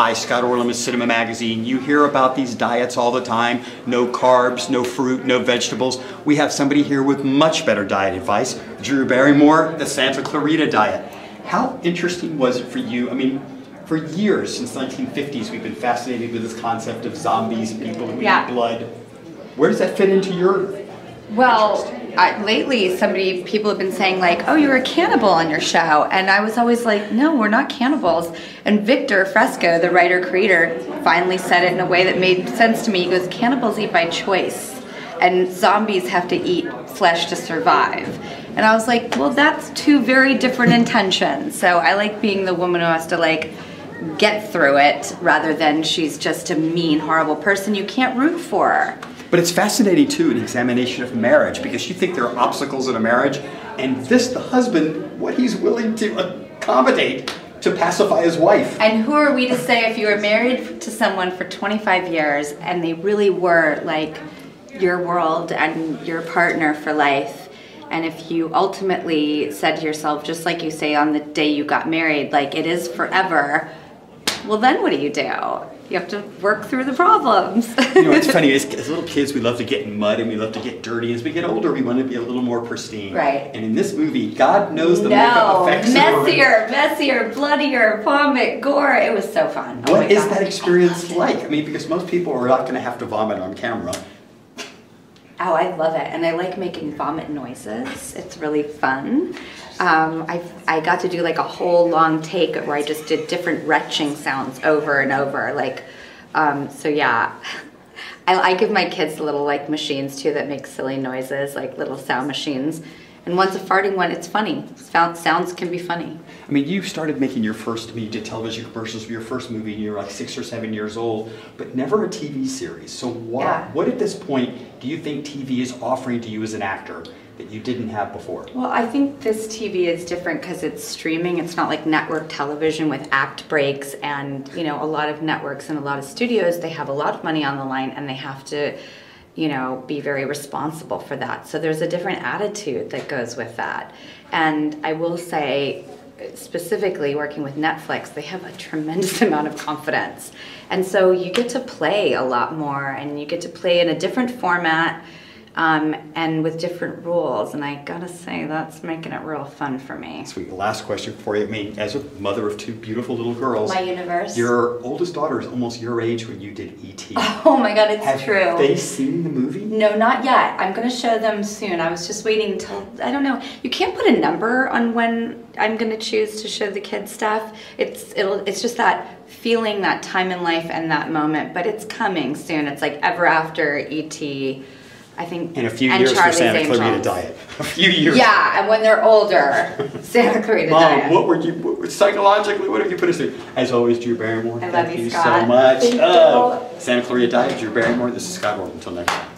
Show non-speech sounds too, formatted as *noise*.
Hi, Scott Orlin of Cinema Magazine. You hear about these diets all the time. No carbs, no fruit, no vegetables. We have somebody here with much better diet advice. Drew Barrymore, the Santa Clarita Diet. How interesting was it for you? I mean, for years, since the 1950s, we've been fascinated with this concept of zombies, people who Yeah. eat blood. Where does that fit into your Well, I, lately, somebody, people have been saying like, "Oh, you're a cannibal on your show," and I was always like, "No, we're not cannibals." And Victor Fresco, the writer creator, finally said it in a way that made sense to me. He goes, "Cannibals eat by choice, and zombies have to eat flesh to survive." And I was like, "Well, that's two very different intentions." So I like being the woman who has to like get through it rather than she's just a mean, horrible person you can't root for. But it's fascinating too, an examination of marriage, because you think there are obstacles in a marriage, and this, the husband, what he's willing to accommodate to pacify his wife. And who are we to say if you were married to someone for 25 years and they really were like your world and your partner for life? And if you ultimately said to yourself, just like you say on the day you got married, like it is forever, well, then what do you do? You have to work through the problems. You know, it's funny, *laughs* as, as little kids, we love to get in mud and we love to get dirty. As we get older, we want to be a little more pristine. Right. And in this movie, God knows the makeup no, effects. are- messier, messier, bloodier, vomit, gore. It was so fun. Oh What my is God. that experience like? I mean, because most people are not going to have to vomit on camera. Oh, I love it, and I like making vomit noises. It's really fun. Um, I I got to do like a whole long take where I just did different retching sounds over and over. Like, um, so yeah, *laughs* I, I give my kids little like machines too that make silly noises, like little sound machines. And once a farting one. It's funny. Sounds can be funny. I mean, you started making your first, I mean, you did television commercials for your first movie and you were like six or seven years old, but never a TV series. So why, Yeah. what at this point do you think TV is offering to you as an actor that you didn't have before? Well, I think this TV is different because it's streaming. It's not like network television with act breaks and, you know, a lot of networks and a lot of studios, they have a lot of money on the line and they have to, you know, be very responsible for that. So there's a different attitude that goes with that. And I will say, specifically working with Netflix, they have a tremendous *laughs* amount of confidence. And so you get to play a lot more and you get to play in a different format um, and with different rules. And I gotta say, that's making it real fun for me. Sweet. Last question for you. I mean, as a mother of two beautiful little girls, My universe. your oldest daughter is almost your age when you did E.T. *laughs* Oh my god, it's have true. they seen the movie? No, not yet. I'm gonna show them soon. I was just waiting until I don't know. You can't put a number on when I'm gonna choose to show the kids stuff. It's it'll it's just that feeling, that time in life, and that moment. But it's coming soon. It's like ever after ET. I think. In a few and years for Charlie's Santa Clarita Diet. *laughs* A few years. Yeah, and when they're older, *laughs* Santa Clarita Mom, Diet. what were you, what, psychologically, what have you put us through? As always, Drew Barrymore, I love thank you, you so much. Thank Oh, you. Uh, Santa Clarita Diet, Drew Barrymore, this is Scott Orlin. Until next time.